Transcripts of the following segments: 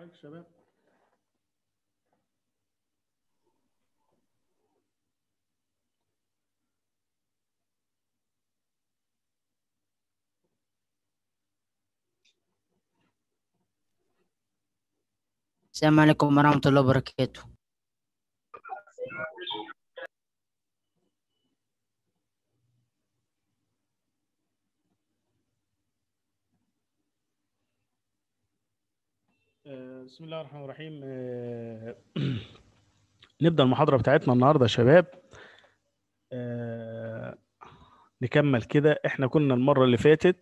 عليكم شباب السلام عليكم ورحمة الله وبركاته آه، بسم الله الرحمن الرحيم. آه، نبدأ المحاضرة بتاعتنا النهاردة يا شباب. آه، نكمل كده. إحنا كنا المرة اللي فاتت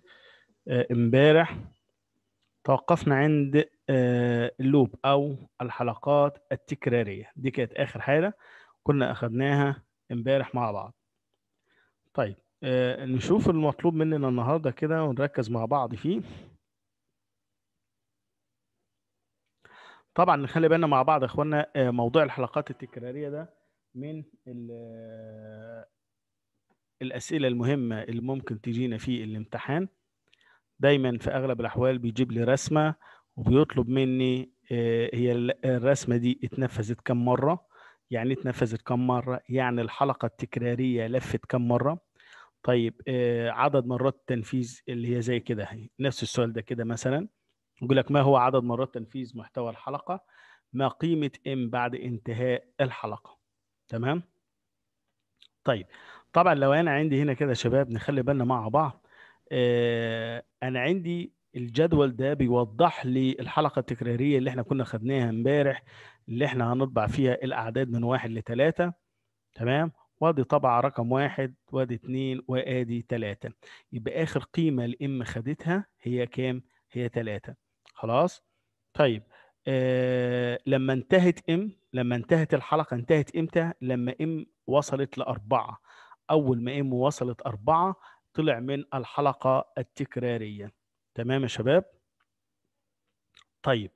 آه، امبارح توقفنا عند اللوب أو الحلقات التكرارية. دي كانت آخر حاجة كنا أخدناها امبارح مع بعض. طيب نشوف المطلوب مننا النهاردة كده ونركز مع بعض فيه. طبعا نخلي بالنا مع بعض يا إخوانا آه، موضوع الحلقات التكرارية ده من آه، الأسئلة المهمة اللي ممكن تجينا في الامتحان. دايما في أغلب الأحوال بيجيب لي رسمة وبيطلب مني آه، هي ال- الرسمة دي اتنفذت كم مرة؟ يعني اتنفذت كم مرة؟ يعني الحلقة التكرارية لفت كم مرة؟ طيب عدد مرات التنفيذ اللي هي زي كده نفس السؤال ده كده مثلا. يقول لك ما هو عدد مرات تنفيذ محتوى الحلقة؟ ما قيمة ام بعد انتهاء الحلقة. تمام؟ طيب طبعا لو أنا عندي هنا كده شباب نخلي بالنا مع بعض. آه أنا عندي الجدول ده بيوضح لي الحلقة التكرارية اللي إحنا كنا خدناها امبارح اللي إحنا هنطبع فيها الأعداد من واحد لثلاثة تمام؟ وأدي طبعة رقم واحد وأدي اتنين وأدي تلاتة. يبقى آخر قيمة ال M خدتها هي كام؟ هي تلاتة. خلاص؟ طيب آه لما انتهت M لما انتهت الحلقة انتهت إمتى؟ لما M وصلت لأربعة. أول ما M وصلت أربعة طلع من الحلقة التكرارية. تمام يا شباب؟ طيب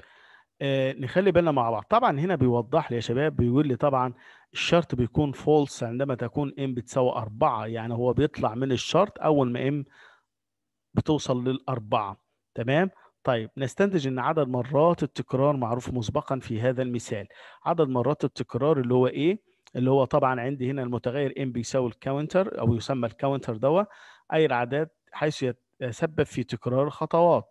آه نخلي بالنا مع بعض. طبعا هنا بيوضح لي يا شباب بيقول لي طبعا الشرط بيكون false عندما تكون M بتساوي أربعة. يعني هو بيطلع من الشرط أول ما M بتوصل للأربعة. تمام؟ طيب نستنتج إن عدد مرات التكرار معروف مسبقا في هذا المثال. عدد مرات التكرار اللي هو إيه؟ اللي هو طبعا عندي هنا المتغير M بيساوي ال counter أو يسمى ال counter دوا أي العدد حيث يتسبب في تكرار الخطوات.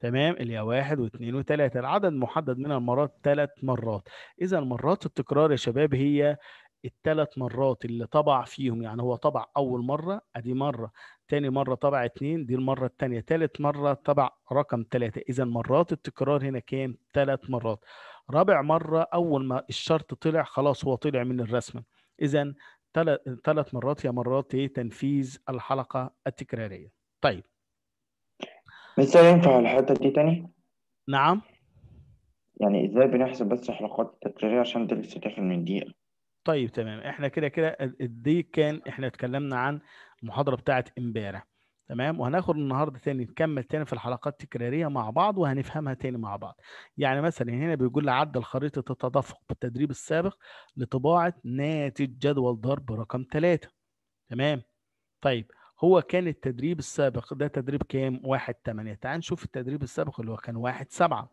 تمام؟ اللي هي واحد واثنين وثلاثة. العدد محدد من المرات ثلاث مرات. إذا مرات التكرار يا شباب هي الثلاث مرات اللي طبع فيهم يعني هو طبع أول مرة أدي مرة. تاني مرة طبع اتنين دي المرة التانية. تالت مرة طبع رقم تلاتة. إذا مرات التكرار هنا كام؟ تلات مرات. رابع مرة أول ما الشرط طلع خلاص هو طلع من الرسمة. إذا تلات مرات هي مرات إيه؟ تنفيذ الحلقة التكرارية. طيب. لسه ينفع الحتة دي تاني؟ نعم. يعني إزاي بنحسب بس حلقات التكرارية عشان لسه داخل من دقيقة؟ طيب تمام. إحنا كده كده دي كان إحنا اتكلمنا عن المحاضرة بتاعت إمبارح تمام؟ وهناخد النهارده تاني نكمل تاني في الحلقات التكرارية مع بعض وهنفهمها تاني مع بعض. يعني مثلا هنا بيقول لي عدل خريطة التدفق بالتدريب السابق لطباعة ناتج جدول ضرب رقم ثلاثة تمام؟ طيب هو كان التدريب السابق ده تدريب كام؟ واحد تمانية. تعال نشوف التدريب السابق اللي هو كان واحد سبعة.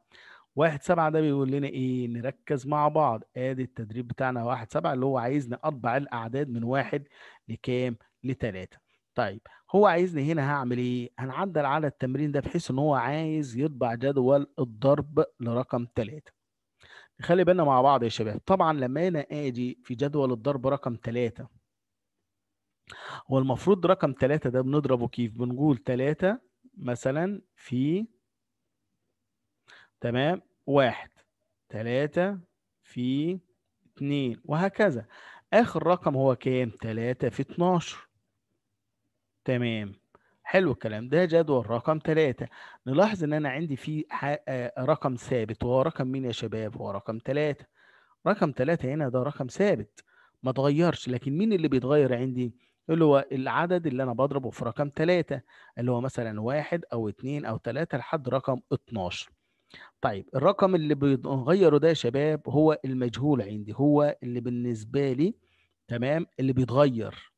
واحد سبعة ده بيقول لنا إيه؟ نركز مع بعض. آدي التدريب بتاعنا واحد سبعة اللي هو عايزني اطبع الأعداد من واحد لكام؟ لتلاتة. طيب هو عايزني هنا هعمل إيه؟ هنعدل على التمرين ده بحيث إن هو عايز يطبع جدول الضرب لرقم تلاتة. خلي بالنا مع بعض يا شباب. طبعا لما أنا آجي في جدول الضرب رقم تلاتة هو المفروض رقم تلاتة ده بنضربه كيف؟ بنقول تلاتة مثلا في تمام؟ واحد تلاتة في اتنين وهكذا. آخر رقم هو كام؟ تلاتة في اتناشر. تمام. حلو الكلام ده جدول رقم تلاتة. نلاحظ إن أنا عندي فيه رقم ثابت وهو رقم مين يا شباب؟ هو رقم تلاتة. رقم تلاتة هنا ده رقم ثابت. ما اتغيرش لكن مين اللي بيتغير عندي؟ اللي هو العدد اللي أنا بضربه في رقم تلاتة اللي هو مثلا واحد أو اتنين أو تلاتة لحد رقم اتناشر. طيب الرقم اللي بيتغيره ده يا شباب هو المجهول عندي هو اللي بالنسبة لي تمام اللي بيتغير.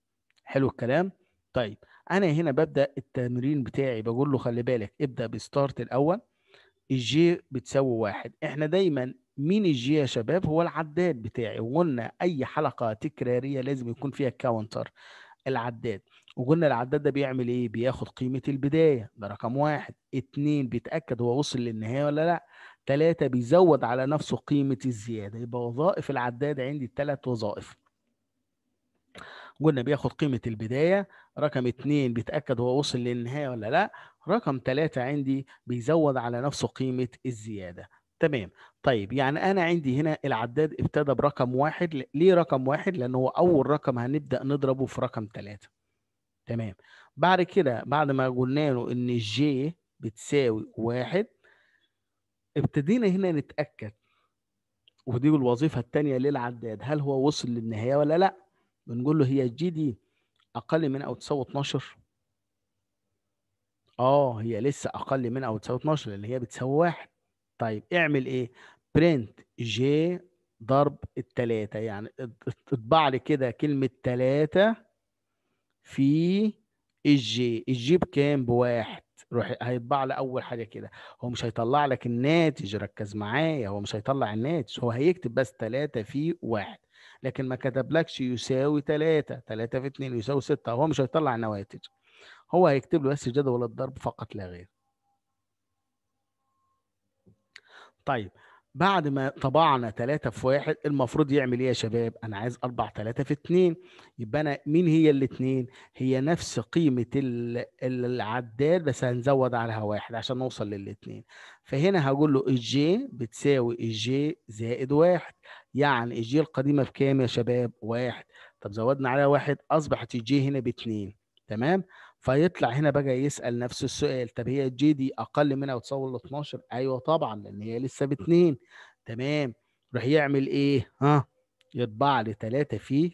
حلو الكلام؟ طيب أنا هنا ببدأ التمرين بتاعي بقول له خلي بالك ابدأ ب start الأول. ال J بتساوي واحد. إحنا دايما مين ال J يا شباب؟ هو العداد بتاعي. وقلنا أي حلقة تكرارية لازم يكون فيها counter العداد. وقلنا العداد ده بيعمل إيه؟ بياخد قيمة البداية. ده رقم واحد. اتنين بيتأكد هو وصل للنهاية ولا لأ. تلاتة بيزود على نفسه قيمة الزيادة. يبقى وظائف العداد عندي تلات وظائف. قلنا بياخد قيمة البداية. رقم اتنين بيتأكد هو وصل للنهاية ولا لأ. رقم ثلاثة عندي بيزود على نفسه قيمة الزيادة. تمام. طيب يعني أنا عندي هنا العداد ابتدى برقم واحد. ليه رقم واحد؟ لأن هو أول رقم هنبدأ نضربه في رقم ثلاثة تمام. بعد كده بعد ما قلنا له إن ال J بتساوي واحد ابتدينا هنا نتأكد. ودي الوظيفة الثانية للعداد. هل هو وصل للنهاية ولا لأ؟ بنقول له هي ال J دي أقل من أو تساوي 12 آه هي لسه أقل من أو تساوي 12 لأن هي بتساوي واحد. طيب اعمل إيه؟ print J ضرب التلاتة. يعني اط- اطبع لي كده كلمة تلاتة. في ال J ال J بكام؟ بواحد. روح هيطبع لي أول حاجة كده. هو مش هيطلع لك الناتج ركز معايا. هو مش هيطلع الناتج. هو هيكتب بس تلاتة في واحد. لكن ما كتبلكش يساوي تلاتة. تلاتة في اتنين يساوي ستة. هو مش هيطلع النواتج هو هيكتب له بس جدول الضرب فقط لا غير. طيب. بعد ما طبعنا 3 في واحد المفروض يعمل إيه يا شباب؟ أنا عايز أطبع 3 في 2 يبقى أنا مين هي الاثنين هي نفس ال- العداد بس هنزود عليها واحد عشان نوصل للاثنين فهنا هقول له ال J بتساوي ال J زائد واحد. يعني ال J القديمة بكام يا شباب؟ واحد. طب زودنا عليها واحد أصبحت ال J هنا باتنين. تمام؟ فيطلع هنا بقى يسأل نفس السؤال طب هي ال J دي أقل منها وتساوي ال 12 أيوه طبعا لأن هي لسه باتنين. تمام. راح يعمل إيه؟ ها يطبع لي 3 في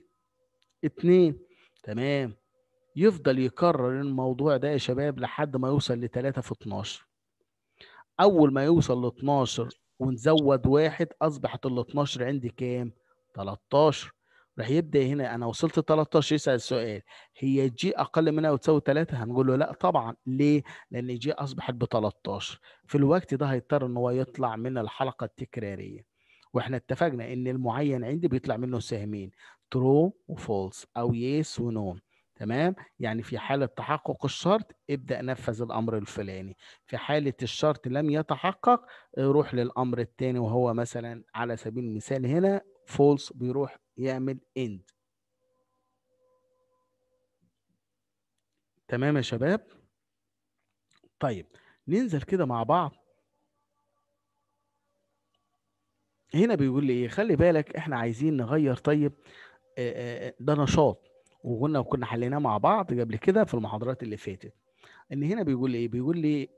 2 تمام. يفضل يكرر الموضوع ده يا شباب لحد ما يوصل ل 3 في 12 أول ما يوصل ل 12 ونزود واحد أصبحت ال 12 عندي كام؟ 13 راح يبدأ هنا أنا وصلت 13 يسأل السؤال هي جي أقل منها وتساوي 3 هنقول له لا طبعا ليه؟ لأن جي أصبحت ب 13 في الوقت ده هيضطر إن هو يطلع من الحلقة التكرارية. وإحنا اتفقنا إن المعين عندي بيطلع منه سهمين true و false أو yes و no تمام؟ يعني في حالة تحقق الشرط ابدأ نفذ الأمر الفلاني. في حالة الشرط لم يتحقق روح للأمر الثاني وهو مثلا على سبيل المثال هنا false بيروح يعمل end تمام يا شباب؟ طيب ننزل كده مع بعض. هنا بيقول لي إيه؟ خلي بالك إحنا عايزين نغير طيب ده نشاط. وقلنا كنا حليناه مع بعض قبل كده في المحاضرات اللي فاتت. إن هنا بيقول لي إيه؟ بيقول لي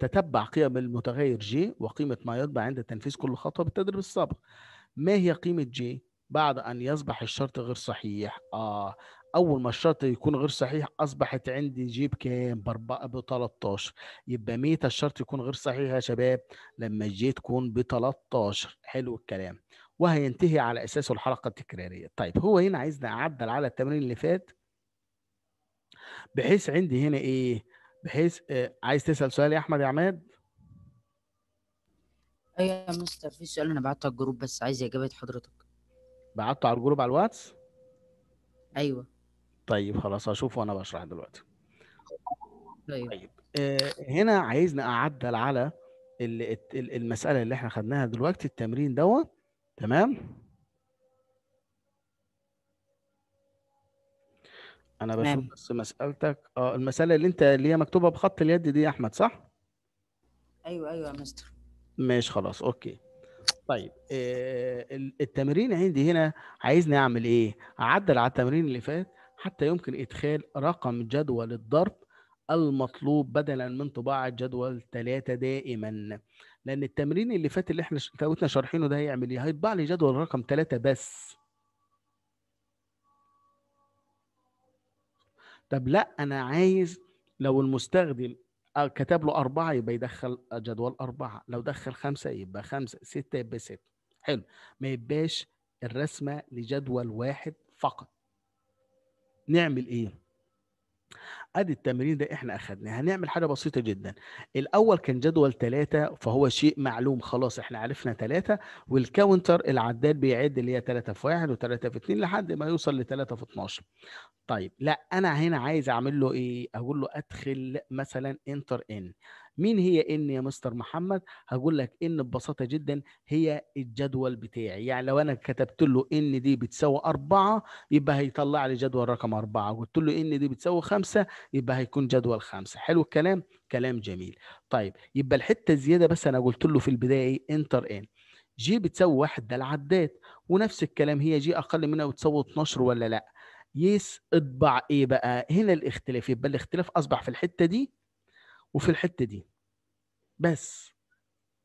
تتبع قيم المتغير جي وقيمة ما يطبع عند تنفيذ كل خطوة بالتدريب السابق. ما هي قيمة جي بعد أن يصبح الشرط غير صحيح. آه أول ما الشرط يكون غير صحيح أصبحت عندي J بكام باربعة ب 13 يبقى امتى الشرط يكون غير صحيح يا شباب لما ال J تكون ب 13 حلو الكلام. وهينتهي على أساسه الحلقة التكرارية. طيب هو هنا عايزني اعدل على التمرين اللي فات بحيث عندي هنا إيه؟ بحيث آه عايز تسأل سؤال يا أحمد يا عماد؟ أيوه يا مستر في سؤال أنا بعته على ال group بس عايز إجابة حضرتك. بعته على ال group على الواتس؟ أيوه. طيب خلاص هشوفه وأنا بشرح دلوقتي. أيوه طيب آه هنا عايزني أعدل على ال- ال- المسألة اللي إحنا خدناها دلوقتي التمرين دوت تمام؟ أنا بشوف تمام. بس مسألتك. آه المسألة اللي أنت اللي هي مكتوبة بخط اليد دي يا أحمد صح؟ أيوه أيوه يا مستر. ماشي خلاص أوكي. طيب. آه، ال- التمرين عندي هنا عايزني أعمل إيه؟ أعدل على التمرين اللي فات حتى يمكن إدخال رقم جدول الضرب المطلوب بدلا من طباعة جدول ثلاثة دائما. لأن التمرين اللي فات اللي إحنا توتنا شارحينه ده هيعمل إيه؟ هيطبع لي جدول رقم ثلاثة بس. طب لأ أنا عايز لو المستخدم كتب له أربعة يبقى يدخل جدول أربعة. لو دخل خمسة يبقى خمسة. ستة يبقى ستة. حلو. ما يبقاش الرسمة لجدول واحد فقط. نعمل إيه؟ ادي التمرين ده إحنا أخدناه. هنعمل حاجة بسيطة جدا. الأول كان جدول ثلاثة فهو شيء معلوم خلاص إحنا عرفنا ثلاثة والكاونتر العداد بيعد اللي هي 3 في 1 و3 في 2 لحد ما يوصل ل 3 في 12 طيب لا أنا هنا عايز أعمل له إيه؟ أقول له أدخل مثلا enter N مين هي N يا مستر محمد؟ هقول لك N ببساطة جدا هي الجدول بتاعي. يعني لو أنا كتبت له N دي بتساوي أربعة يبقى هيطلع لي جدول رقم أربعة. قلت له N دي بتساوي خمسة يبقى هيكون جدول خمسة. حلو الكلام؟ كلام جميل. طيب يبقى الحتة الزيادة بس أنا قلت له في البداية إيه enter N. J بتساوي واحد ده العداد. ونفس الكلام هي J أقل منها وتساوي 12 ولا لأ؟ yes اطبع إيه بقى؟ هنا الاختلاف. يبقى الاختلاف أصبح في الحتة دي وفي الحتة دي. بس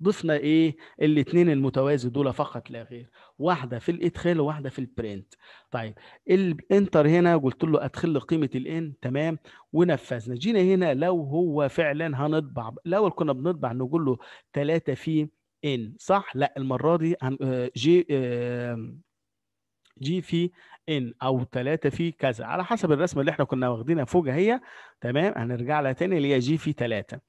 ضفنا إيه؟ الاثنين المتوازي دول فقط لا غير. واحدة في الإدخال وواحدة في ال print طيب ال enter هنا قلت له أدخل قيمة ال N تمام؟ ونفذنا. جينا هنا لو هو فعلا هنطبع الأول كنا بنطبع نقول له 3 في N صح؟ لا المرة دي J آه، J في N أو 3 في كذا على حسب الرسمة اللي إحنا كنا واخدينها فوق هي. تمام؟ هنرجع لها تاني اللي هي J في 3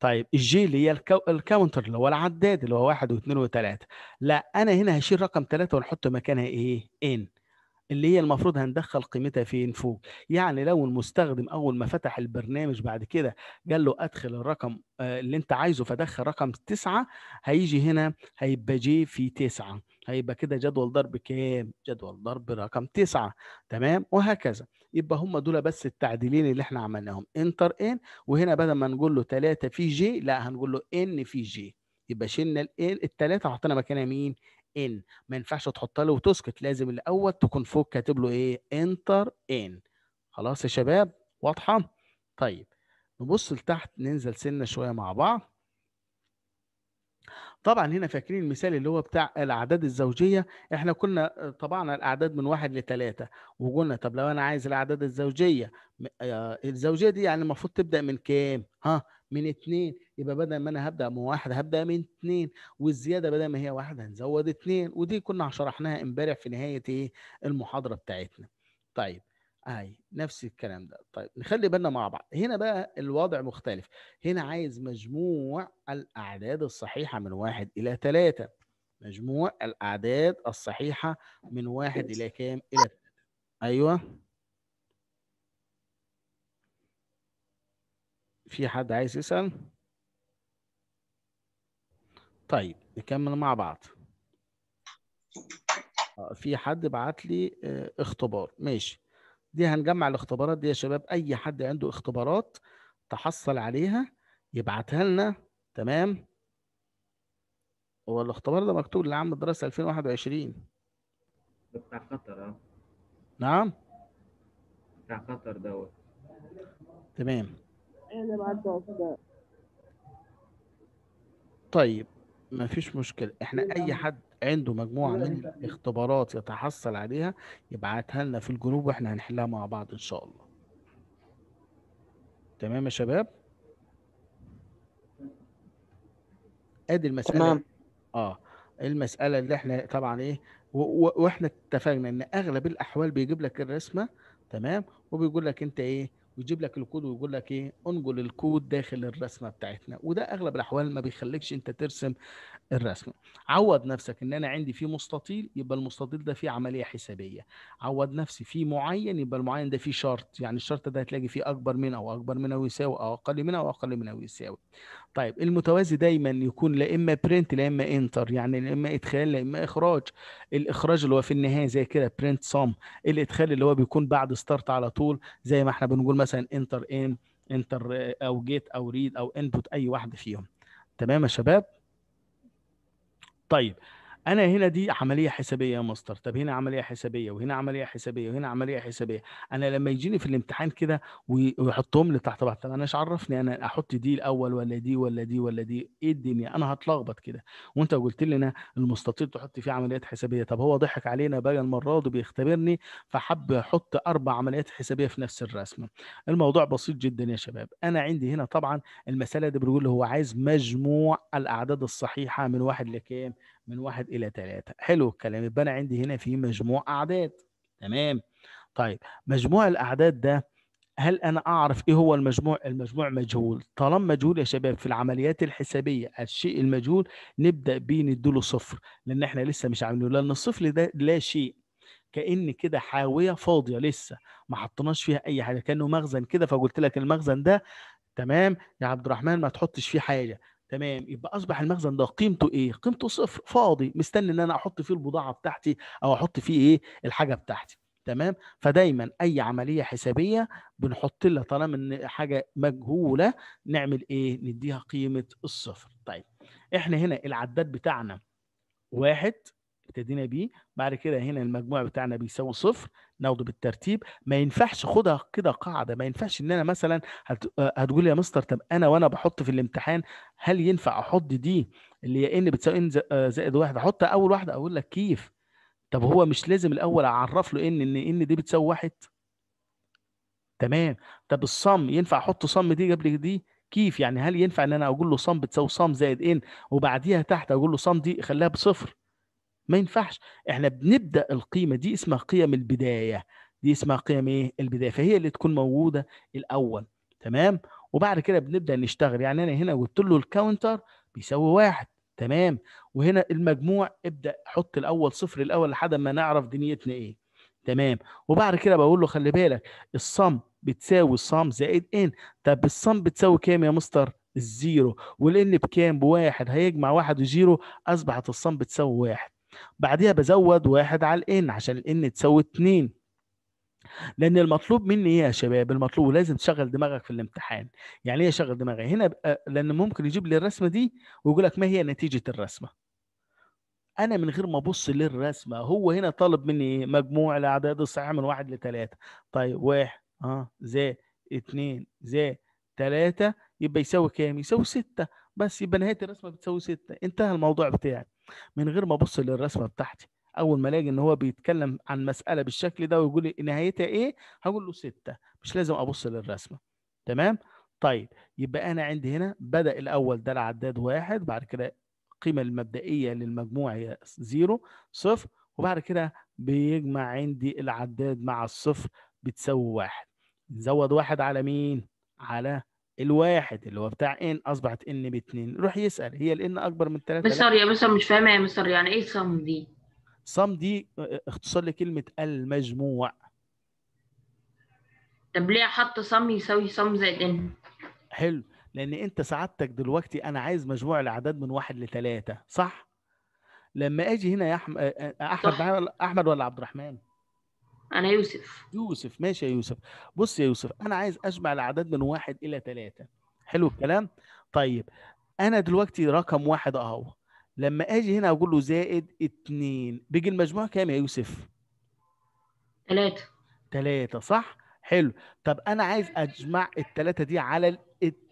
طيب ال J اللي هي ال cou... ال counter اللي هو العداد اللي هو واحد واثنين وثلاثه لا أنا هنا هشيل رقم ثلاثة ونحط مكانها إيه؟ N اللي هي المفروض هندخل قيمتها فين فوق. يعني لو المستخدم أول ما فتح البرنامج بعد كده قال له أدخل الرقم آه، اللي أنت عايزه فدخل رقم تسعة هيجي هنا هيبقى J في تسعة. هيبقى كده جدول ضرب كام؟ جدول ضرب رقم تسعة. تمام؟ وهكذا. يبقى هم دول بس التعديلين اللي إحنا عملناهم. enter N وهنا بدل ما نقول له 3 في J لا هنقول له N في J يبقى شلنا الثلاثه حطينا مكانها مين؟ N. ما ينفعش تحط له وتسكت لازم الأول تكون فوق كاتب له إيه؟ انتر إن. خلاص يا شباب واضحة؟ طيب نبص لتحت ننزل سنة شوية مع بعض. طبعا هنا فاكرين المثال اللي هو بتاع الأعداد الزوجية؟ إحنا كنا طبعا الأعداد من واحد لثلاثه وقلنا طب لو أنا عايز الأعداد الزوجية آه، الزوجية دي يعني المفروض تبدأ من كام؟ ها من اتنين يبقى بدل ما أنا هبدأ من واحد هبدأ من اتنين والزيادة بدل ما هي واحد هنزود اتنين ودي كنا شرحناها امبارح في نهاية إيه؟ المحاضرة بتاعتنا. طيب أي نفس الكلام ده. طيب نخلي بالنا مع بعض. هنا بقى الوضع مختلف. هنا عايز مجموع الأعداد الصحيحة من واحد إلى ثلاثة مجموع الأعداد الصحيحة من واحد إلى كام؟ إلى ثلاثة أيوة. في حد عايز يسأل؟ طيب نكمل مع بعض. آه، في حد بعت لي آه، اختبار. ماشي. دي هنجمع الاختبارات دي يا شباب. أي حد عنده اختبارات تحصل عليها يبعتها لنا. تمام؟ هو الاختبار ده مكتوب لعام الدراسة 2021 ده بتاع قطر آه. نعم. بتاع قطر دوت. تمام. بعد طيب ما فيش مشكلة. إحنا أي حد عنده مجموعة من الاختبارات يتحصل عليها يبعتها لنا في الجروب وإحنا هنحلها مع بعض إن شاء الله. تمام يا شباب؟ أدي المسألة. تمام. آه المسألة اللي إحنا طبعا إيه و- و- وإحنا اتفقنا إن أغلب الأحوال بيجيب لك الرسمة تمام؟ وبيقول لك أنت إيه ويجيب لك الكود ويقول لك إيه انقل الكود داخل الرسمة بتاعتنا. وده أغلب الأحوال ما بيخليكش أنت ترسم الرسمة. عود نفسك إن أنا عندي فيه مستطيل يبقى المستطيل ده فيه عملية حسابية. عود نفسي فيه معين يبقى المعين ده فيه شرط. يعني الشرط ده هتلاقي فيه أكبر من أو أكبر من أو يساوي أو أقل من أو أقل من أو يساوي طيب المتوازي دايما يكون لا إما print لا إما enter يعني لا إما إدخال لا إما إخراج. الإخراج اللي هو في النهاية زي كده print sum الإدخال اللي هو بيكون بعد start على طول زي ما إحنا بنقول مثلا enter N enter أو get أو read أو input أي واحدة فيهم. تمام يا شباب؟ طيب أنا هنا دي عملية حسابية يا مستر. طب هنا عملية حسابية وهنا عملية حسابية وهنا عملية حسابية. أنا لما يجيني في الامتحان كده وي- ويحطهم لي تحت بعض طب أنا مش عرفني أنا أحط دي الأول ولا دي ولا دي ولا دي؟ إيه الدنيا؟ أنا هتلخبط كده. وأنت قلت لي أنا المستطيل تحط فيه عمليات حسابية. طب هو ضحك علينا بقى المرة دي بيختبرني فحب يحط أربع عمليات حسابية في نفس الرسمة. الموضوع بسيط جدا يا شباب. أنا عندي هنا طبعا المسألة دي بيقول هو عايز مجموع الأعداد الصحيحة من واحد لكام؟ من واحد إلى ثلاثة حلو الكلام. يبقى أنا عندي هنا في مجموع أعداد. تمام؟ طيب مجموع الأعداد ده هل أنا أعرف إيه هو المجموع؟ المجموع مجهول. طالما مجهول يا شباب في العمليات الحسابية الشيء المجهول نبدأ بيه نديله صفر لأن إحنا لسه مش عاملينه. لأن الصفر ده لا شيء. كأن كده حاوية فاضية لسه. ما حطيناش فيها أي حاجة. كأنه مخزن كده فقلت لك المخزن ده تمام يا عبد الرحمن ما تحطش فيه حاجة. تمام. يبقى أصبح المخزن ده قيمته إيه؟ قيمته صفر. فاضي. مستني إن أنا أحط فيه البضاعة بتاعتي أو أحط فيه إيه؟ الحاجة بتاعتي. تمام؟ فدايما أي عملية حسابية بنحط لها طالما إن حاجة مجهولة نعمل إيه؟ نديها قيمة الصفر. طيب. إحنا هنا العداد بتاعنا واحد ابتدينا بيه. بعد كده هنا المجموع بتاعنا بيساوي صفر ناخده بالترتيب. ما ينفعش خدها كده قاعدة. ما ينفعش إن أنا مثلا هت... هتقول يا مستر طب أنا وأنا بحط في الامتحان هل ينفع أحط دي اللي هي إن بتساوي إن زائد واحد؟ أحط أول واحدة أقول لك كيف؟ طب هو مش لازم الأول أعرف له إن إن إن دي بتساوي واحد؟ تمام. طب الصم ينفع أحط صم دي قبل دي؟ كيف يعني؟ هل ينفع إن أنا أقول له صم بتساوي صم زائد إن وبعديها تحت أقول له صم دي خليها بصفر؟ ما ينفعش. إحنا بنبدأ القيمة دي اسمها قيم البداية. دي اسمها قيم إيه؟ البداية. فهي اللي تكون موجودة الأول. تمام؟ وبعد كده بنبدأ نشتغل. يعني أنا هنا قلت له الكاونتر بيساوي واحد. تمام؟ وهنا المجموع ابدأ حط الأول صفر الأول لحد ما نعرف دنيتنا إيه. تمام؟ وبعد كده بقول له خلي بالك ال sum بتساوي ال sum زائد N طب ال sum بتساوي كام يا مستر؟ ال zero. وال N بكام؟ بواحد. هيجمع واحد و zero أصبحت ال sum بتساوي واحد. بعديها بزود واحد على ال N عشان ال N تساوي اتنين. لأن المطلوب مني إيه يا شباب؟ المطلوب لازم تشغل دماغك في الامتحان. يعني إيه شغل دماغي؟ هنا بقى لأن ممكن يجيب لي الرسمة دي ويقول لك ما هي نتيجة الرسمة. أنا من غير ما أبص للرسمة هو هنا طالب مني إيه؟ مجموع الأعداد الصحيحة من واحد لثلاثه طيب واحد آه زائد اتنين زائد تلاتة يبقى يساوي كام؟ يساوي ستة. بس يبقى نهاية الرسمة بتساوي ستة. انتهى الموضوع بتاعي. من غير ما أبص للرسمة بتاعتي. أول ما ألاقي إن هو بيتكلم عن مسألة بالشكل ده ويقول لي نهايتها إيه هقول له ستة. مش لازم أبص للرسمة. تمام؟ طيب يبقى أنا عندي هنا بدأ الأول ده العداد واحد بعد كده القيمة المبدئية للمجموع هي zero صفر وبعد كده بيجمع عندي العداد مع الصفر بتساوي واحد. نزود واحد على مين؟ على الواحد اللي هو بتاع N أصبحت N باتنين روح يسأل هي ال N أكبر من ثلاثة لأ مستر يا مستر مش فاهمة يا مستر يعني إيه sum دي؟ sum دي اختصار لكلمة المجموع طب ليه حط sum يساوي sum زائد N؟ حلو لأن أنت سعادتك دلوقتي أنا عايز مجموع الأعداد من واحد لثلاثة صح لما آجي هنا يا احمد أحمد صح. معايا ولا- أحمد ولا عبد الرحمن أنا يوسف. يوسف ماشي يا يوسف. بص يا يوسف أنا عايز اجمع الأعداد من واحد إلى ثلاثة حلو الكلام؟ طيب أنا دلوقتي رقم واحد أهو. لما آجي هنا أقول له زائد اتنين بيجي المجموع كام يا يوسف؟ ثلاثة ثلاثة صح؟ حلو. طب أنا عايز أجمع الثلاثة دي على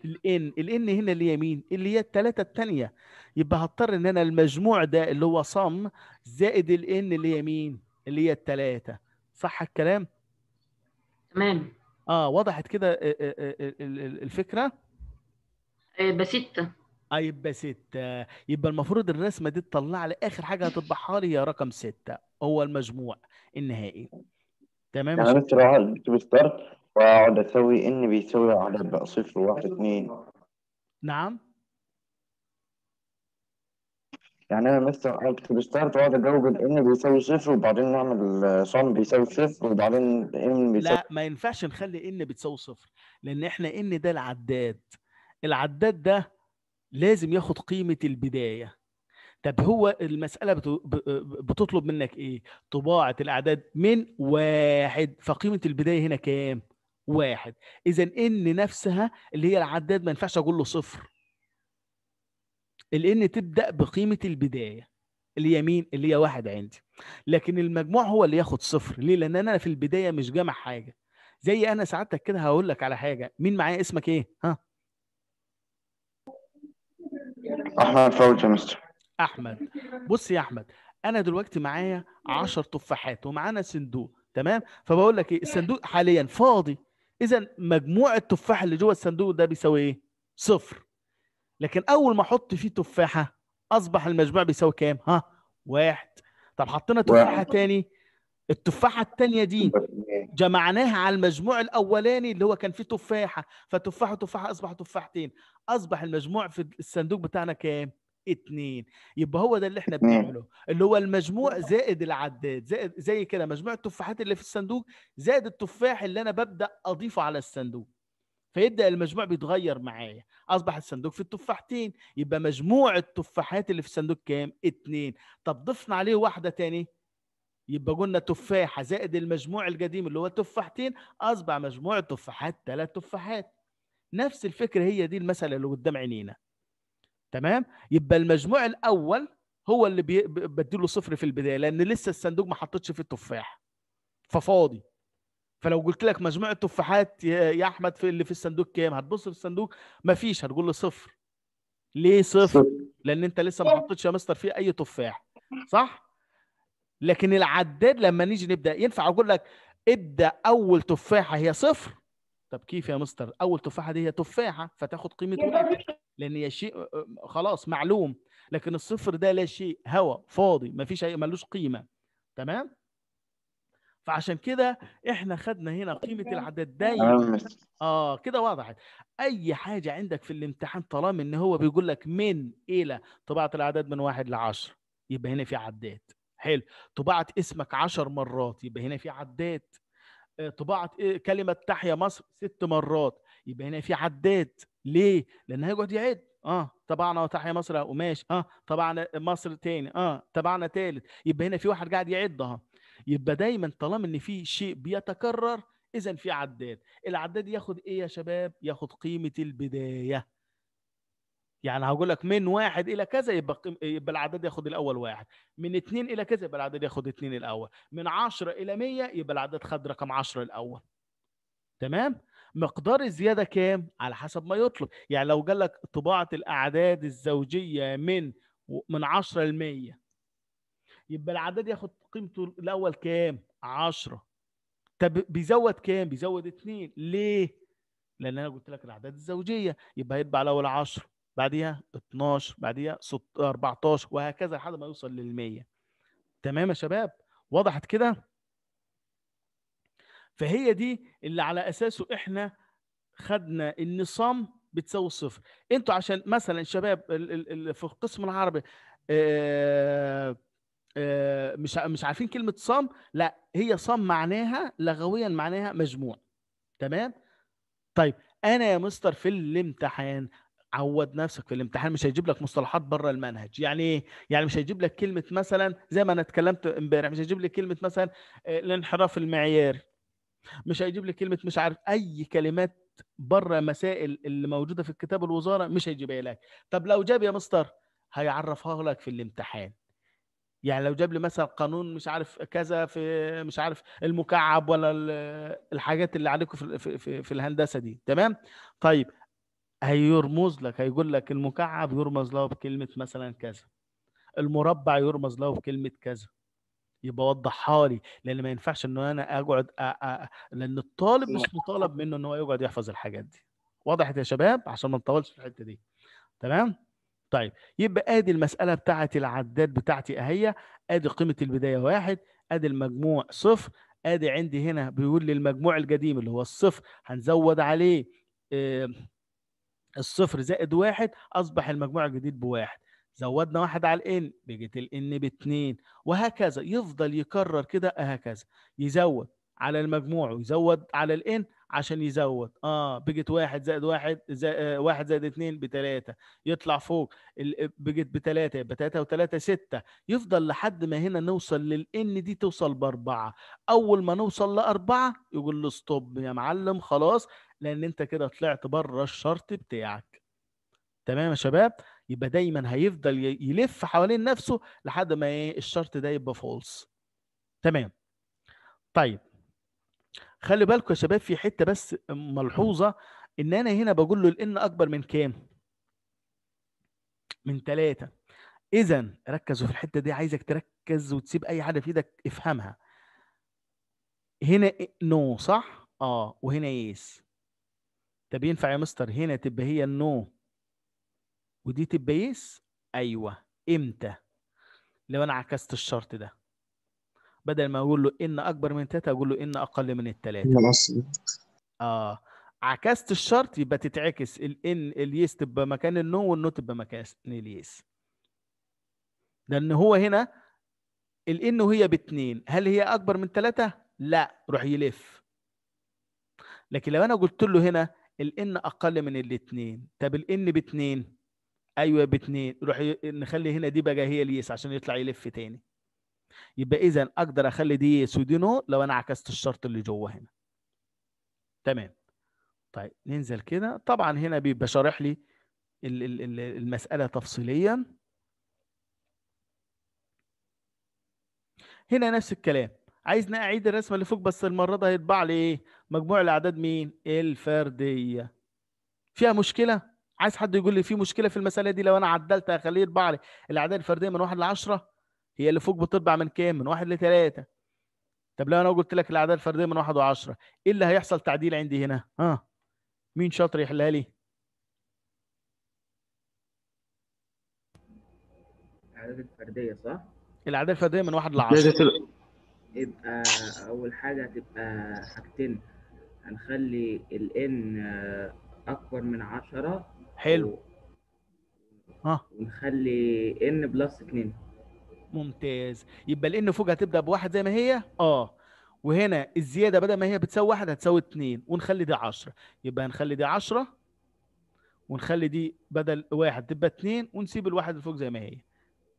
الإن. الإن هنا اللي هي مين؟ اللي هي الثلاثة التانية. يبقى هضطر إن أنا المجموع ده اللي هو صم زائد الان اللي هي مين؟ اللي هي الثلاثة صح الكلام؟ تمام. آه وضحت كده آه، آه، آه، ال- ال- الفكرة؟ آه، بستة آه يبقى ستة يبقى المفروض الرسمة دي تطلع لي آخر حاجة هتطبعها لي هي رقم ستة هو المجموع النهائي. تمام يا يعني شباب؟ مثلا اقعد اكتب start وأقعد أسوي N بيساوي عدد بقى صفر واحد اتنين. نعم. يعني أنا مثلا اقعد اكتب start واقعد اجاوب N بيساوي صفر وبعدين نعمل sum بيساوي صفر وبعدين N بيساوي لا ما ينفعش نخلي N بتساوي صفر لأن إحنا N ده العداد. العداد ده لازم ياخد قيمة البداية. طب هو المسألة بتطلب منك إيه؟ طباعة الأعداد من واحد فقيمة البداية هنا كام؟ واحد. اذا إن نفسها اللي هي العداد ما ينفعش أقول له صفر. الان تبدأ بقيمة البداية اللي هي مين اللي هي واحد عندي. لكن المجموع هو اللي ياخد صفر. ليه؟ لأن أنا في البداية مش جامع حاجة. زي أنا سعادتك كده هقول لك على حاجة. مين معايا؟ اسمك إيه؟ ها؟ أحمد فوزي يا مستر. أحمد. بص يا أحمد أنا دلوقتي معايا 10 تفاحات ومعانا صندوق تمام؟ فبقول لك إيه؟ الصندوق حاليا فاضي. اذا مجموع التفاح اللي جوه الصندوق ده بيساوي إيه؟ صفر. لكن أول ما أحط فيه تفاحة أصبح المجموع بيساوي كام؟ ها واحد. طب حطينا تفاحة. تاني. التفاحة الثانية دي. جمعناها على المجموع الأولاني اللي هو كان فيه تفاحة. فتفاحة وتفاحه أصبح تفاحتين. أصبح المجموع في الصندوق بتاعنا كام؟ اتنين. يبقى هو ده اللي إحنا. بنعمله. اللي هو المجموع زائد العداد. زائد زي كده مجموع التفاحات اللي في الصندوق زائد التفاح اللي أنا ببدأ أضيفه على الصندوق. فيبدأ المجموع بيتغير معايا. أصبح الصندوق في التفاحتين يبقى مجموع التفاحات اللي في الصندوق كام؟ اتنين. طب ضفنا عليه واحدة تاني يبقى قلنا تفاحة زائد المجموع القديم اللي هو تفاحتين أصبح مجموع التفاحات ثلاث تفاحات. نفس الفكرة هي دي المسألة اللي قدام عينينا. تمام؟ يبقى المجموع الأول هو اللي بديله صفر في البداية لأن لسه الصندوق ما حطيتش فيه التفاح. ففاضي. فلو قلت لك مجموع التفاحات يا يا أحمد في اللي في الصندوق كام؟ هتبص في الصندوق مفيش هتقول له صفر. ليه صفر. لأن أنت لسه ما حطيتش يا مستر فيه أي تفاح. صح؟ لكن العداد لما نيجي نبدأ ينفع أقول لك ابدأ أول تفاحة هي صفر؟ طب كيف يا مستر؟ أول تفاحة دي هي تفاحة فتاخد قيمة واحد لأن هي شيء خلاص معلوم. لكن الصفر ده لا شيء هوا فاضي مفيش أي ملوش قيمة. تمام؟ فعشان كده إحنا خدنا هنا قيمة العداد دايما. تمام مستر. آه كده وضحت أي حاجة عندك في الامتحان طالما إن هو بيقول لك من إلى طباعة الأعداد من واحد لعشر يبقى هنا في عداد. حلو. طباعة اسمك عشر مرات يبقى هنا في عداد. آه، طباعة إيه؟ كلمة تحيا مصر ست مرات يبقى هنا في عداد. ليه؟ لأن هيقعد يعد. آه طبعنا وتحيا مصر وماشي. آه طبعنا مصر تاني. آه طبعنا تالت. يبقى هنا في واحد قاعد يعدها. يبقى دايما طالما إن في شيء بيتكرر اذا في عداد. العداد ياخد إيه يا شباب؟ ياخد قيمة البداية. يعني هقول لك من واحد إلى كذا يبقى. يبقى العداد ياخد الأول واحد. من اتنين إلى كذا يبقى العداد ياخد اتنين الأول. من عشرة إلى مية يبقى العداد خد رقم عشرة الأول. تمام؟ مقدار الزيادة كام؟ على حسب ما يطلب. يعني لو قال لك طباعة الأعداد الزوجية من من 10 ل 100 يبقى العداد ياخد قيمته الأول كام؟ 10 طب بيزود كام؟ بيزود 2 ليه؟ لأن أنا قلت لك الأعداد الزوجية. يبقى هيتبع الأول 10 بعديها 12 بعديها 6 14 وهكذا لحد ما يوصل لل 100 تمام يا شباب؟ وضحت كده؟ فهي دي اللي على أساسه إحنا خدنا ان صم بتساوي صفر أنتوا عشان مثلا شباب في القسم العربي آه، مش ع- مش عارفين كلمة صم لا هي صم معناها لغويا معناها مجموع. تمام؟ طيب أنا يا مستر في الامتحان عود نفسك في الامتحان مش هيجيب لك مصطلحات بره المنهج. يعني إيه؟ يعني مش هيجيب لك كلمة مثلا زي ما أنا اتكلمت امبارح مش هيجيب لك كلمة مثلا آه، الانحراف المعياري مش هيجيب لك كلمة مش عارف أي كلمات بره مسائل اللي موجودة في الكتاب الوزارة مش هيجيبها لك. طب لو جاب يا مستر هيعرفها لك في الامتحان. يعني لو جاب لي مثلا قانون مش عارف كذا في مش عارف المكعب ولا ال- الحاجات اللي عليكم في في في, في الهندسة دي تمام؟ طيب هيرمز لك هيقول لك المكعب يرمز له بكلمة مثلا كذا المربع يرمز له بكلمة كذا يبقى وضحها لي لأن ما ينفعش إن أنا أقعد أ... أ... لأن الطالب مش مطالب منه إن هو يقعد يحفظ الحاجات دي. وضحت يا شباب؟ عشان ما نطولش في الحتة دي تمام؟ طيب يبقى آدي المسألة بتاعت العداد بتاعتي أهي آدي قيمة البداية واحد آدي المجموع صفر آدي عندي هنا بيقول لي المجموع القديم اللي هو الصفر هنزود عليه الصفر زائد واحد أصبح المجموع الجديد بواحد. زودنا واحد على الان بقت الان باتنين وهكذا يفضل يكرر كده هكذا يزود. على المجموع ويزود على الإن عشان يزود. آه بقت واحد زائد واحد زائد آه واحد زائد اتنين بتلاتة يطلع فوق ال- بقت بتلاتة يبقى تلاتة وتلاتة ستة. يفضل لحد ما هنا نوصل لل N دي توصل بأربعة. أول ما نوصل لأربعة يقول له stop يا معلم خلاص لأن أنت كده طلعت بره الشرط بتاعك. تمام يا شباب؟ يبقى دايما هيفضل يلف حوالين نفسه لحد ما إيه الشرط ده يبقى false تمام. طيب خلي بالكم يا شباب في حتة بس ملحوظة. إن أنا هنا بقول له ال N أكبر من كام؟ من ثلاثة إذا ركزوا في الحتة دي عايزك تركز وتسيب أي حاجة في إيدك افهمها. هنا no صح؟ آه. وهنا yes. طب ينفع يا مستر هنا تبقى هي ال no ودي تبقى yes؟ أيوه. إمتى؟ لو أنا عكست الشرط ده. بدل ما أقول له N أكبر من 3 أقول له N أقل من الثلاثه آه. عكست الشرط يبقى تتعكس. الان ال yes تبقى مكان ال no وال no تبقى مكان ال yes. لأن هو هنا ال N وهي باتنين. هل هي أكبر من ثلاثة لا. روح يلف. لكن لو أنا قلت له هنا ال N أقل من الاثنين طب ال N باتنين؟ أيوه باتنين. روح ي... نخلي هنا دي بقى هي ال yes عشان يطلع يلف تاني. يبقى اذا أقدر أخلي دي yes ودي no لو أنا عكست الشرط اللي جوه هنا. تمام. طيب ننزل كده. طبعا هنا بيبقى شارح لي ال- ال- ال- المسألة تفصيليا. هنا نفس الكلام. عايزني أعيد الرسمة اللي فوق بس المرة دي هيطبع لي إيه؟ مجموع الأعداد مين؟ الفردية. فيها مشكلة؟ عايز حد يقول لي في مشكلة في المسألة دي؟ لو أنا عدلت أخليه يطبع لي. الأعداد الفردية من واحد لعشرة؟ هي اللي فوق بتطبع من كام؟ من واحد لثلاثة طب لو أنا قلت لك الاعداد الفردية من واحد وعشرة إيه اللي هيحصل تعديل عندي هنا؟ ها؟ مين شاطر يحلها لي؟ الأعداد الفردية صح؟ الاعداد الفردية من واحد لعشرة. يبقى أول حاجة هتبقى حاجتين. هنخلي ال n أكبر من عشرة حلو. و- ها. ونخلي n بلس اتنين. ممتاز. يبقى الان فوق هتبدأ بواحد زي ما هي؟ آه. وهنا الزيادة بدل ما هي بتساوي واحد هتساوي اتنين ونخلي دي 10 يبقى هنخلي دي 10 ونخلي دي بدل واحد تبقى اتنين ونسيب الواحد اللي فوق زي ما هي.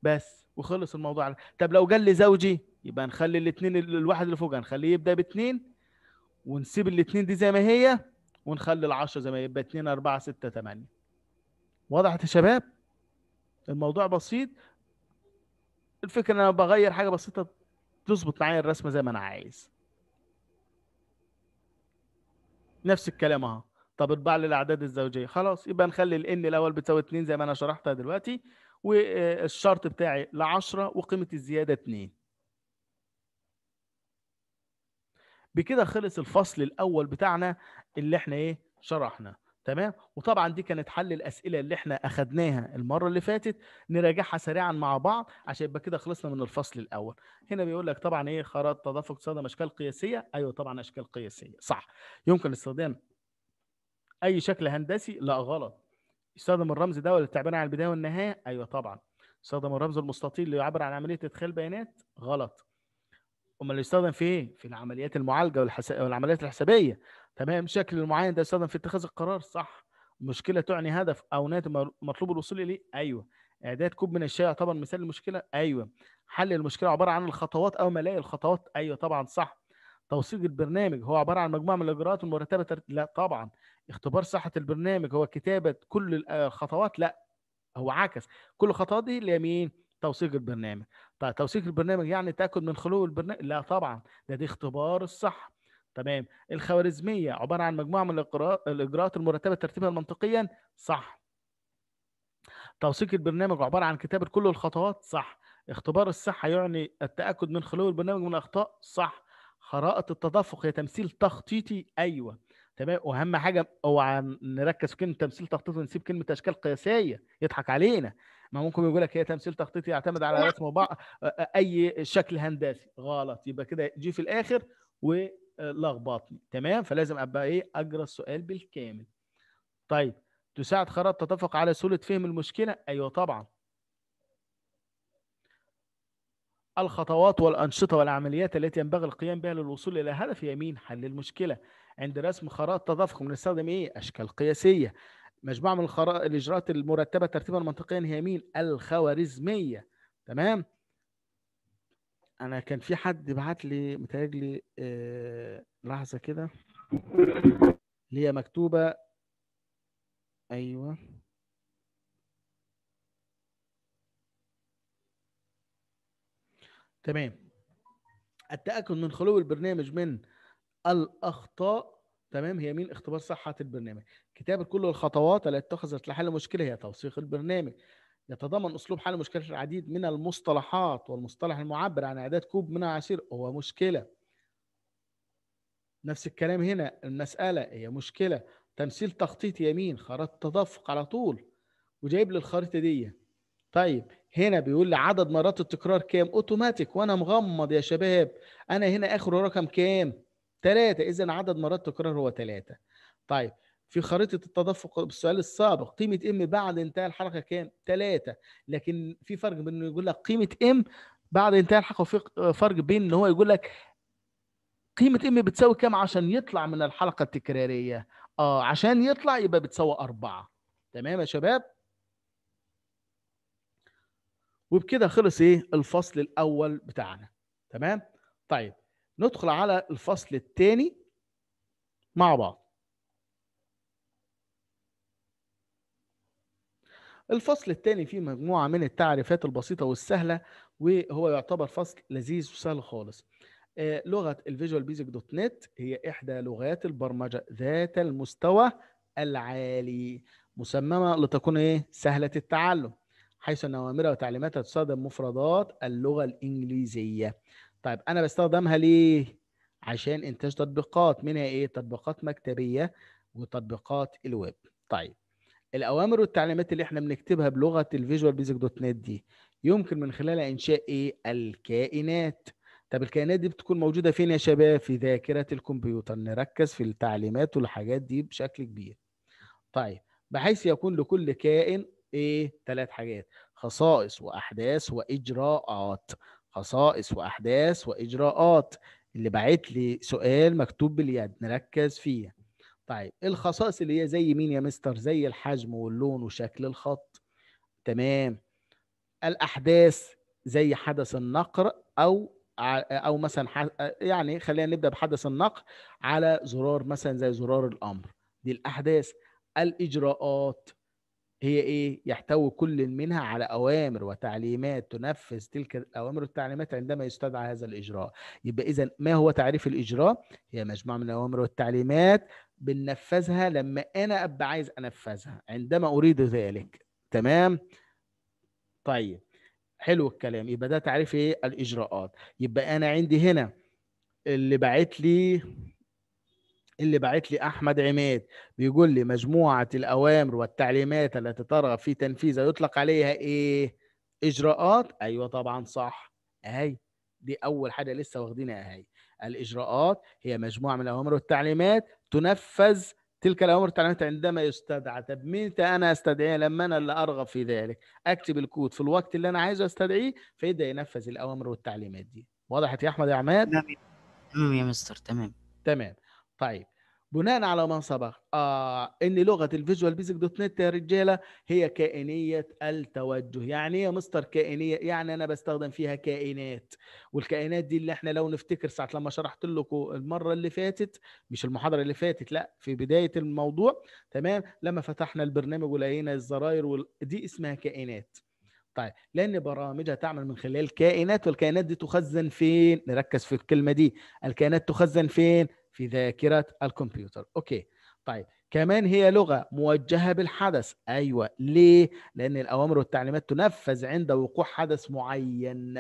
بس وخلص الموضوع على طب لو قال لي زوجي يبقى نخلي الاثنين الواحد اللي فوق هنخليه يبدأ باتنين ونسيب الاثنين دي زي ما هي ونخلي العشرة زي ما يبقى اتنين أربعة ستة تمانية. وضحت يا شباب؟ الموضوع بسيط. الفكرة إن أنا بغير حاجة بسيطة تظبط معايا الرسمة زي ما أنا عايز. نفس الكلام أهو. طب اطبع لي الاعداد الزوجية. خلاص يبقى نخلي الان الأول بتساوي 2 زي ما أنا شرحتها دلوقتي والشرط بتاعي ل 10 وقيمة الزيادة 2 بكده خلص الفصل الأول بتاعنا اللي إحنا إيه شرحنا. تمام؟ وطبعا دي كانت حل الأسئلة اللي إحنا أخدناها المرة اللي فاتت نراجعها سريعا مع بعض عشان يبقى كده خلصنا من الفصل الأول. هنا بيقول لك طبعا إيه خرائط تدفق تستخدم أشكال قياسية؟ أيوه طبعا أشكال قياسية صح. يمكن استخدام أي شكل هندسي؟ لا غلط. يستخدم الرمز ده للتعبير عن البداية والنهاية؟ أيوه طبعا. يستخدم الرمز المستطيل اللي يعبر عن عملية إدخال بيانات؟ غلط. أمال يستخدم في إيه؟ في العمليات المعالجة والحس... والعمليات الحسابية. تمام؟ شكل المعين ده يستخدم في اتخاذ القرار صح. مشكلة تعني هدف أو ناتج مطلوب الوصول إليه؟ أيوه. إعداد كوب من الشاي يعتبر مثال المشكلة أيوه. حل المشكلة عبارة عن الخطوات أو ملاهي الخطوات؟ أيوه طبعا صح. توثيق البرنامج هو عبارة عن مجموعة من الإجراءات المرتبة ترت... لا طبعا. اختبار صحة البرنامج هو كتابة كل آه، الخطوات؟ لا. هو عكس. كل الخطوات دي اللي هي مين توثيق البرنامج. طيب توثيق البرنامج يعني تأكد من خلو البرنامج لا طبعا. ده دي اختبار الصح تمام. الخوارزمية عبارة عن مجموعة من الإجراءات المرتبة ترتيبها منطقيا صح. توثيق البرنامج عبارة عن كتابة كل الخطوات صح. اختبار الصحة يعني التأكد من خلو البرنامج من الأخطاء صح. خرائط التدفق هي تمثيل تخطيطي أيوه. تمام. وأهم حاجة أوعى نركز في كلمة تمثيل تخطيطي ونسيب كلمة أشكال قياسية. يضحك علينا. ما ممكن يقول لك هي تمثيل تخطيطي يعتمد على رسم أي شكل هندسي. غلط. يبقى كده جي في الآخر ولخبطني تمام؟ فلازم أبقى إيه؟ أجرى السؤال بالكامل. طيب تساعد خرائط تتفق على سهولة فهم المشكلة؟ أيوه طبعا. الخطوات والأنشطة والعمليات التي ينبغي القيام بها للوصول إلى هدف يمين حل المشكلة. عند رسم خرائط تدفق بنستخدم إيه؟ أشكال قياسية. مجموعة من الخرائط الإجراءات المرتبة ترتيبا منطقيا هي مين؟ الخوارزمية. تمام؟ أنا كان في حد بعت لي متهيألي آه لحظة كده. اللي هي مكتوبة. أيوه. تمام. التأكد من خلو البرنامج من الأخطاء. تمام. هي مين؟ اختبار صحة البرنامج. كتابة كل الخطوات التي اتخذت لحل المشكلة هي توثيق البرنامج. يتضمن أسلوب حل مشكلة العديد من المصطلحات والمصطلح المعبر عن إعداد كوب من العصير هو مشكلة. نفس الكلام هنا. المسألة هي مشكلة. تمثيل تخطيط يمين خرائط تدفق على طول. وجايب لي الخريطة دي. طيب هنا بيقول لي عدد مرات التكرار كام؟ أوتوماتيك. وأنا مغمض يا شباب. أنا هنا آخر رقم كام؟ ثلاثة اذا عدد مرات التكرار هو ثلاثة طيب في خريطة التدفق بالسؤال السابق قيمة M بعد انتهاء الحلقة كام؟ ثلاثة لكن في فرق بين إنه يقول لك قيمة M بعد انتهاء الحلقة وفي فرق بين إن هو يقول لك قيمة M بتساوي كام عشان يطلع من الحلقة التكرارية؟ آه عشان يطلع يبقى بتساوي أربعة. تمام يا شباب؟ وبكده خلص إيه؟ الفصل الأول بتاعنا. تمام؟ طيب ندخل على الفصل الثاني مع بعض. الفصل الثاني فيه مجموعة من التعريفات البسيطة والسهلة وهو يعتبر فصل لذيذ وسهل خالص آه، لغة الفيجوال بيزك دوت نت هي إحدى لغات البرمجة ذات المستوى العالي مصممة لتكون إيه سهلة التعلم حيث أن أوامرها وتعليماتها تستخدم مفردات اللغة الإنجليزية طيب أنا بستخدمها ليه؟ عشان إنتاج تطبيقات منها إيه؟ تطبيقات مكتبية وتطبيقات الويب طيب الأوامر والتعليمات اللي إحنا بنكتبها بلغة ال Visual Basic .NET دي يمكن من خلالها إنشاء إيه؟ الكائنات. طب الكائنات دي بتكون موجودة فين يا شباب؟ في ذاكرة الكمبيوتر. نركز في التعليمات والحاجات دي بشكل كبير. طيب بحيث يكون لكل كائن إيه؟ ثلاث حاجات خصائص وأحداث وإجراءات. خصائص وأحداث وإجراءات. اللي بعت لي سؤال مكتوب باليد. نركز فيه. طيب الخصائص اللي هي زي مين يا مستر؟ زي الحجم واللون وشكل الخط. تمام. الأحداث زي حدث النقر أو أو مثلا يعني خلينا نبدأ بحدث النقر على زرار مثلا زي زرار الأمر. دي الأحداث. الإجراءات. هي إيه يحتوي كل منها على أوامر وتعليمات تنفذ تلك الأوامر والتعليمات عندما يستدعى هذا الإجراء. يبقى اذا ما هو تعريف الإجراء؟ هي مجموعة من الأوامر والتعليمات بننفذها لما أنا أبقى عايز أنفذها عندما أريد ذلك. تمام؟ طيب حلو الكلام. يبقى ده تعريف إيه؟ الإجراءات. يبقى أنا عندي هنا اللي باعت لي اللي باعت لي أحمد عماد بيقول لي مجموعة الأوامر والتعليمات التي ترغب في تنفيذها يطلق عليها إيه؟ إجراءات؟ أيوه طبعا صح. أهي دي أول حاجة لسه واخدينها أهي. الإجراءات هي مجموعة من الأوامر والتعليمات تنفذ تلك الأوامر والتعليمات عندما يستدعى. طب متى أنا أستدعيها لما أنا اللي أرغب في ذلك؟ أكتب الكود في الوقت اللي أنا عايزه أستدعيه فيبدأ ينفذ الأوامر والتعليمات دي. وضحت يا أحمد يا عماد؟ تمام يا مستر تمام. تمام. طيب بناء على ما سبق آه إن لغة ال Visual Basic .NET يا رجالة هي كائنية التوجه. يعني إيه يا مستر كائنية؟ يعني أنا بستخدم فيها كائنات. والكائنات دي اللي إحنا لو نفتكر ساعة لما شرحت لكم المرة اللي فاتت مش المحاضرة اللي فاتت لأ في بداية الموضوع تمام لما فتحنا البرنامج ولقينا الزراير وال... دي اسمها كائنات. طيب لأن برامجها تعمل من خلال كائنات والكائنات دي تخزن فين؟ نركز في الكلمة دي. الكائنات تخزن فين؟ في ذاكرة الكمبيوتر. أوكي. طيب. كمان هي لغة موجهة بالحدث. أيوه. ليه؟ لأن الأوامر والتعليمات تنفذ عند وقوع حدث معين.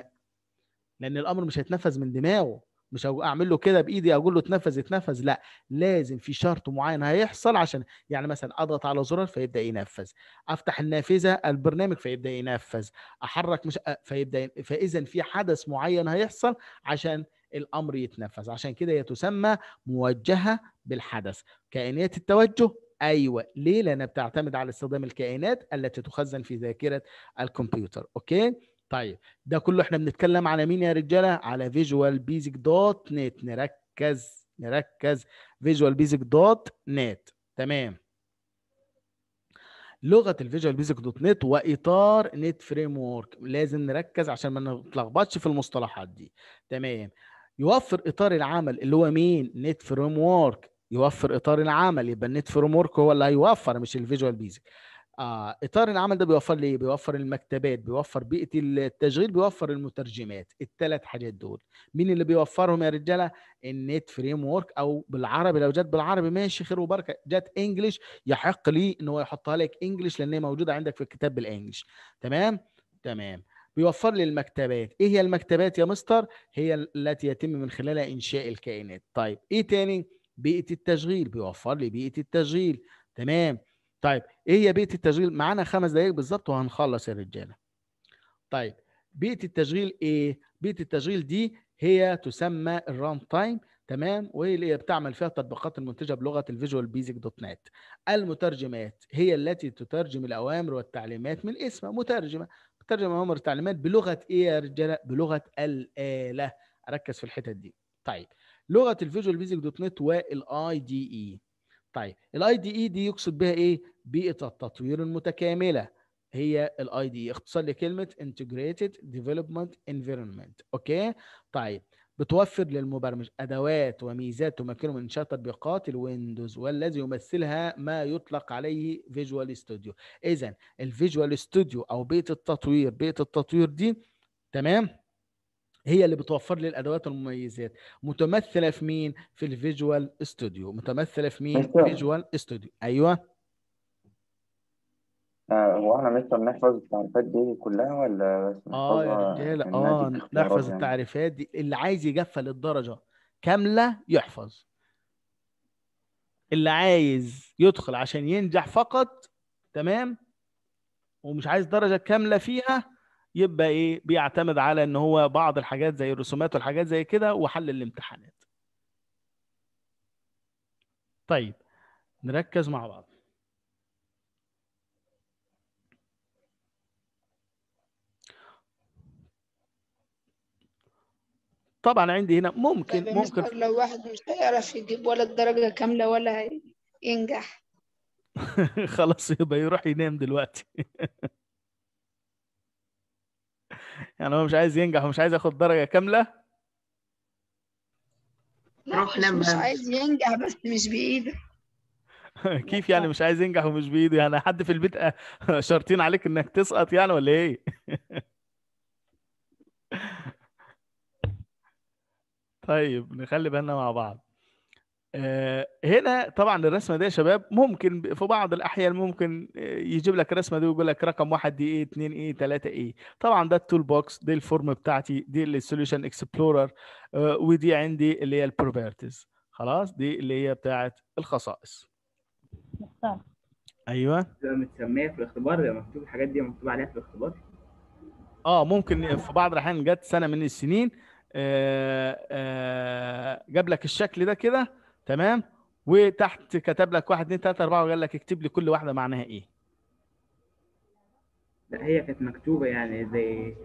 لأن الأمر مش هيتنفذ من دماغه. مش أعمل له كده بإيدي أقول له اتنفذ اتنفذ. لا. لازم في شرط معين هيحصل عشان يعني مثلا أضغط على زرار فيبدأ ينفذ. أفتح النافذة البرنامج فيبدأ ينفذ. أحرك مش فيبدأ فاذا في حدث معين هيحصل عشان الأمر يتنفذ عشان كده هي تسمى موجهة بالحدث. كائنات التوجه أيوه. ليه؟ لأنها بتعتمد على استخدام الكائنات التي تخزن في ذاكرة الكمبيوتر. أوكي؟ طيب ده كله إحنا بنتكلم على مين يا رجالة؟ على Visual Basic .NET نركز نركز. Visual Basic .NET تمام. لغة ال Visual Basic .NET وإطار .NET Framework لازم نركز عشان ما نتلخبطش في المصطلحات دي. تمام. يوفر إطار العمل اللي هو مين؟ .NET Framework يوفر إطار العمل يبقى ال .NET Framework هو اللي هيوفر مش ال Visual Basic آه إطار العمل ده بيوفر لي بيوفر المكتبات بيوفر بيئة التشغيل بيوفر المترجمات. الثلاث حاجات دول. مين اللي بيوفرهم يا رجالة؟ ال .NET Framework أو بالعربي لو جت بالعربي ماشي خير وبركة. جت English يحق لي إن هو يحطها لك English لأن هي موجودة عندك في الكتاب بال English. تمام؟ تمام. بيوفر لي المكتبات. إيه هي المكتبات يا مستر؟ هي التي يتم من خلالها إنشاء الكائنات. طيب إيه تاني؟ بيئة التشغيل. بيوفر لي بيئة التشغيل. تمام. طيب إيه هي بيئة التشغيل؟ معانا خمس دقائق بالظبط وهنخلص يا رجالة. طيب بيئة التشغيل إيه؟ بيئة التشغيل دي هي تسمى ال runtime. تمام؟ وهي اللي بتعمل فيها التطبيقات المنتجة بلغة ال Visual Basic .NET. المترجمات هي التي تترجم الأوامر والتعليمات من اسمها مترجمة. تترجم الاوامر والتعليمات بلغة إيه يا رجالة؟ بلغة الآلة. أركز في الحتت دي. طيب لغة ال Visual Basic .NET وال IDE. طيب ال IDE دي يقصد بها إيه؟ بيئة التطوير المتكاملة. هي ال ID اختصار لكلمة integrated development environment. أوكي؟ طيب بتوفر للمبرمج أدوات وميزات تمكنه من إنشاء تطبيقات ال Windows والذي يمثلها ما يطلق عليه Visual Studio إذا ال Visual Studio أو بيئه التطوير بيئه التطوير دي تمام؟ هي اللي بتوفر لي الأدوات والمميزات. متمثلة في مين؟ في ال Visual Studio متمثلة في مين. Visual Studio أيوه. آه، هو إحنا مستر نحفظ التعريفات دي كلها ولا بس آه يا نحفظها رجالة كأنها آه دي اختيارات نحفظ يعني؟ التعريفات دي اللي عايز يقفل الدرجة كاملة يحفظ. اللي عايز يدخل عشان ينجح فقط تمام؟ ومش عايز درجة كاملة فيها يبقى إيه؟ بيعتمد على إن هو بعض الحاجات زي الرسومات والحاجات زي كده وحل الامتحانات. طيب نركز مع بعض. طبعا عندي هنا ممكن طيب ممكن. لو واحد مش هيعرف يجيب ولا الدرجة كاملة ولا ينجح خلاص يبقى يروح ينام دلوقتي. يعني هو مش عايز ينجح ومش عايز ياخد درجة كاملة؟ لا روح مش, نام مش. عايز ينجح بس مش بإيده. كيف يعني مش عايز ينجح ومش بإيده؟ يعني حد في البيت شرطين عليك إنك تسقط يعني ولا إيه؟ طيب نخلي بالنا مع بعض. آه، هنا طبعا الرسمة دي يا شباب ممكن في بعض الأحيان ممكن آه، يجيب لك الرسمة دي ويقول لك رقم واحد دي إيه اتنين إيه تلاتة إيه. طبعا ده ال toolbox دي ال form بتاعتي دي ال Solution Explorer ودي عندي اللي هي ال properties خلاص دي اللي هي بتاعت الخصائص. أيوه. تبقى متسمية في الاختبار بيبقى مكتوب الحاجات دي مكتوب عليها في الاختبار. آه ممكن في بعض الأحيان جت سنة من السنين آه، آه، جاب لك الشكل ده كده تمام؟ وتحت كتب لك واحد اتنين تلاتة أربعة وقال لك اكتب لي كل واحدة معناها إيه. لا هي كانت مكتوبة يعني زي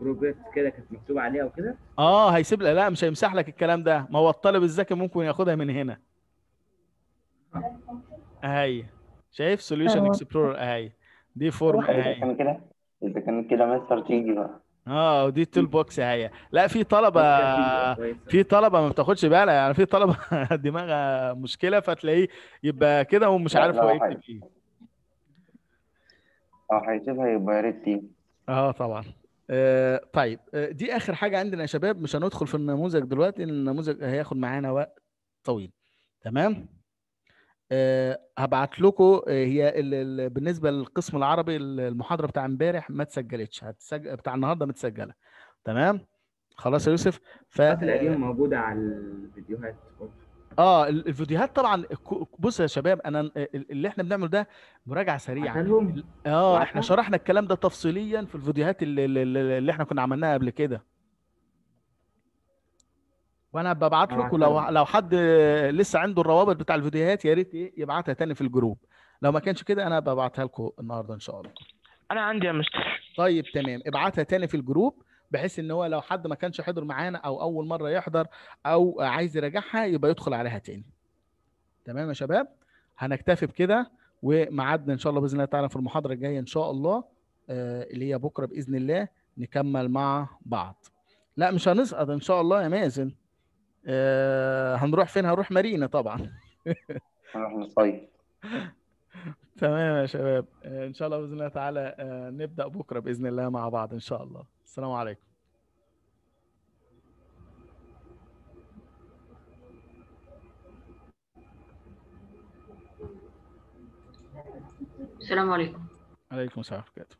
بروجريس كده كانت مكتوبة عليها وكده؟ آه هيسيب لك لا مش هيمسح لك الكلام ده. ما هو الطالب الذكي ممكن ياخدها من هنا. أهي. شايف؟ Solution Explorer أهي. دي form إذا أهي. كان كده إذا كان كده مستر تيجي بقى. آه ودي ال toolbox اهي لا في طلبة في طلبة ما بتاخدش بالها يعني في طلبة دماغها مشكلة فتلاقيه يبقى كده ومش عارف هو. يكتب إيه. آه هيسيبها يبقى يا ريت تيجي آه طبعا. آه طيب. آه دي آخر حاجة عندنا يا شباب مش هندخل في النموذج دلوقتي لأن النموذج هياخد معانا وقت طويل. تمام؟ هبعت لكم آه هي ال ال بالنسبة للقسم العربي المحاضرة بتاع امبارح ما اتسجلتش هتسجل بتاع النهارده متسجله تمام؟ خلاص يا يوسف. ف موجودة على الفيديوهات. آه ال- الفيديوهات طبعا بص يا شباب أنا ال- اللي إحنا بنعمله ده مراجعة سريعة. آه إحنا شرحنا الكلام ده تفصيليا في الفيديوهات اللي, اللي إحنا كنا عملناها قبل كده. وأنا ببعت لكم لو لو حد لسه عنده الروابط بتاع الفيديوهات يا ريت إيه يبعتها تاني في ال group. لو ما كانش كده أنا ببعتها لكم النهارده ان شاء الله. أنا عندي يا مستر. طيب تمام. ابعتها تاني في ال group بحيث ان هو لو حد ما كانش حضر معانا أو اول مرة يحضر أو عايز يراجعها يبقى يدخل عليها تاني. تمام يا شباب؟ هنكتفي بكده وميعادنا إن شاء الله بإذن الله تعالى في المحاضرة الجاية إن شاء الله آه، اللي هي بكرة بإذن الله نكمل مع بعض. لا مش هنسقط إن شاء الله يا مازن. آه، هنروح فين؟ هنروح مارينا طبعا. نروح نصيف تمام يا شباب. آه، إن شاء الله بإذن الله تعالى آه، نبدأ بكرة بإذن الله مع بعض إن شاء الله. السلام عليكم. السلام عليكم. عليكم السلام ورحمة الله وبركاته.